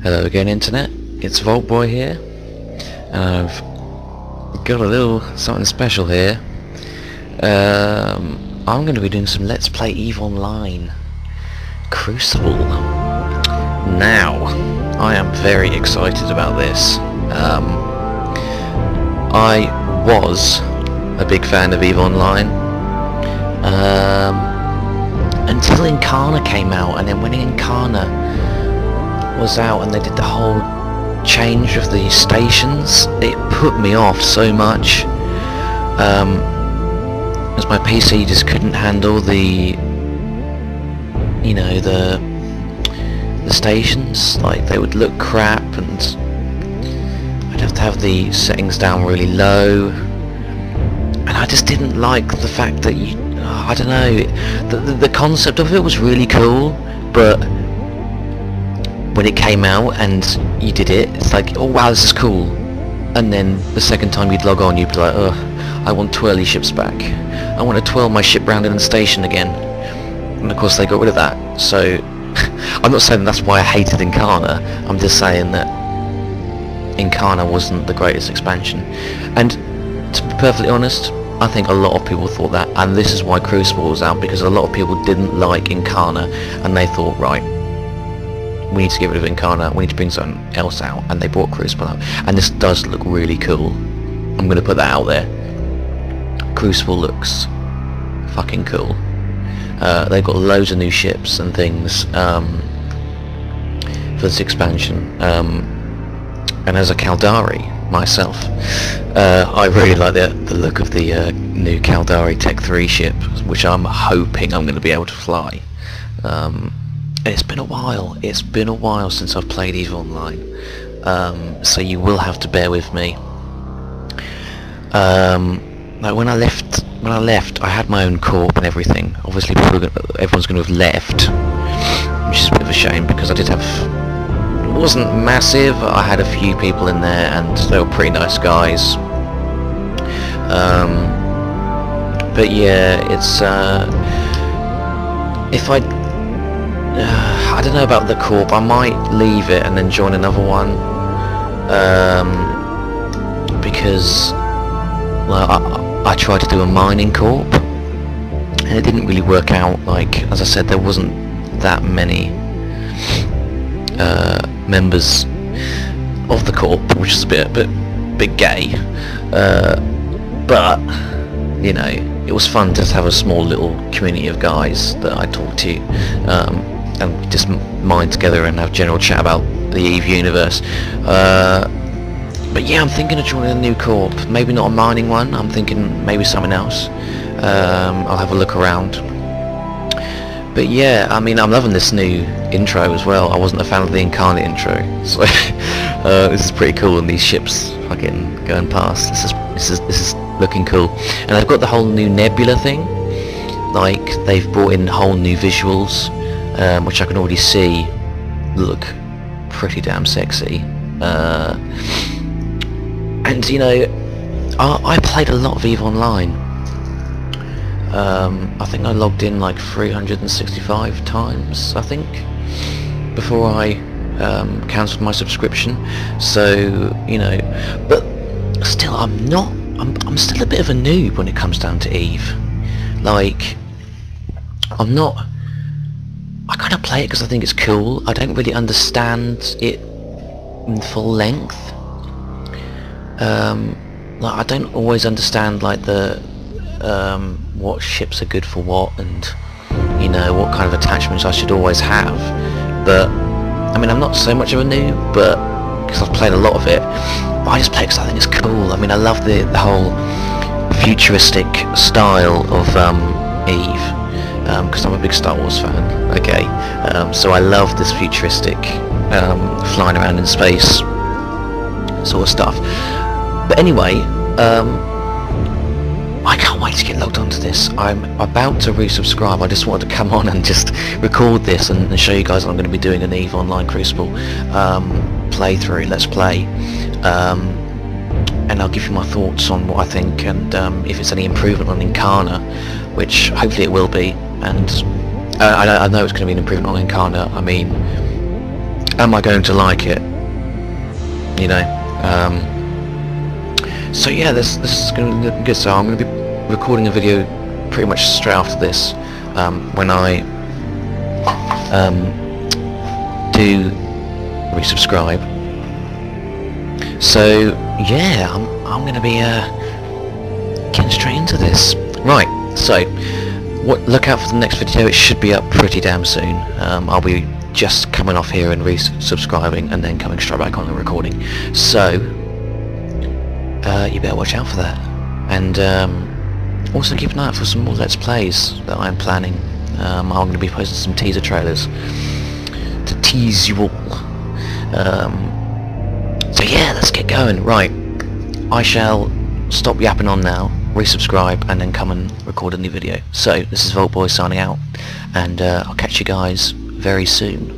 Hello again internet, it's Vault Boy here and I've got a little something special here. Um, I'm going to be doing some Let's Play EVE Online Crucible. Now, I am very excited about this. Um, I was a big fan of EVE Online um, until Incarna came out and then when Incarna was out and they did the whole change of the stations, it put me off so much. Um, as my PC just couldn't handle the, you know, the the stations. Like they would look crap, and I'd have to have the settings down really low. And I just didn't like the fact that you, I don't know, the, the, the concept of it was really cool, but when it came out and you did it, it's like, oh wow, this is cool. And then the second time you'd log on, you'd be like, oh, I want twirly ships back. I want to twirl my ship round in the station again. And of course they got rid of that. So, I'm not saying that's why I hated Incarna. I'm just saying that Incarna wasn't the greatest expansion. And to be perfectly honest, I think a lot of people thought that, and this is why Crucible was out, because a lot of people didn't like Incarna, and they thought, right, we need to get rid of Incarna, we need to bring something else out, and they brought Crucible out. And this does look really cool. I'm going to put that out there. Crucible looks fucking cool. Uh, they've got loads of new ships and things um, for this expansion. Um, and as a Caldari myself, uh, I really like the, the look of the uh, new Caldari Tech 3 ship, which I'm hoping I'm going to be able to fly. Um, it's been a while. It's been a while since I've played EVE Online, um, so you will have to bear with me. Um, like when I left, when I left, I had my own corp and everything. Obviously, gonna, everyone's going to have left, which is a bit of a shame because I did have. It wasn't massive. I had a few people in there, and they were pretty nice guys. Um, but yeah, it's. Uh, if I I don't know about the corp. I might leave it and then join another one. Um, because, well, I, I tried to do a mining corp, and it didn't really work out. Like, as I said, there wasn't that many uh, members of the corp, which is a bit, bit, bit gay. Uh, but, you know, it was fun to have a small little community of guys that I talked to. Um, and just mine together and have general chat about the EVE universe. Uh, but yeah, I'm thinking of joining a new corp. Maybe not a mining one. I'm thinking maybe something else. Um, I'll have a look around. But yeah, I mean, I'm loving this new intro as well. I wasn't a fan of the Incarnate intro, so uh, this is pretty cool. And these ships fucking going past. This is this is this is looking cool. And I've got the whole new Nebula thing. Like they've brought in whole new visuals um, which I can already see look pretty damn sexy. Uh, and you know, I, I, played a lot of EVE Online. Um, I think I logged in like 365 times, I think, before I um, cancelled my subscription. So, you know, but still, I'm not, I'm, I'm still a bit of a noob when it comes down to EVE. Like, I'm not kind of play it because I think it's cool. I don't really understand it in full length. Um, like I don't always understand like the um, what ships are good for what and you know what kind of attachments I should always have. But I mean I'm not so much of a noob, but because I've played a lot of it. But I just play because I think it's cool. I mean I love the, the whole futuristic style of um, Eve because um, I'm a big Star Wars fan. Okay, um, so I love this futuristic um, flying around in space sort of stuff. But anyway, um, I can't wait to get logged onto this. I'm about to resubscribe. I just wanted to come on and just record this and, and show you guys I'm going to be doing an EVE Online Crucible um, playthrough. Let's play. Um, and I'll give you my thoughts on what I think and um, if it's any improvement on Incarna, which hopefully it will be and uh, I, I, know it's going to be an improvement on Incarna. I mean, am I going to like it? You know. Um, so yeah, this this is going to be good. So I'm going to be recording a video pretty much straight after this um, when I um, do resubscribe. So yeah, I'm I'm going to be uh, getting straight into this. Right. So what? Look out for the next video. It should be up pretty damn soon. Um, I'll be just coming off here and resubscribing and then coming straight back on the recording. So uh, you better watch out for that. And um, also keep an eye out for some more Let's Plays that I'm planning. Um, I'm going to be posting some teaser trailers to tease you all. Um, so yeah, let's get going. Right, I shall stop yapping on now, resubscribe, and then come and record a new video. So this is Vault Boy signing out, and uh, I'll catch you guys very soon.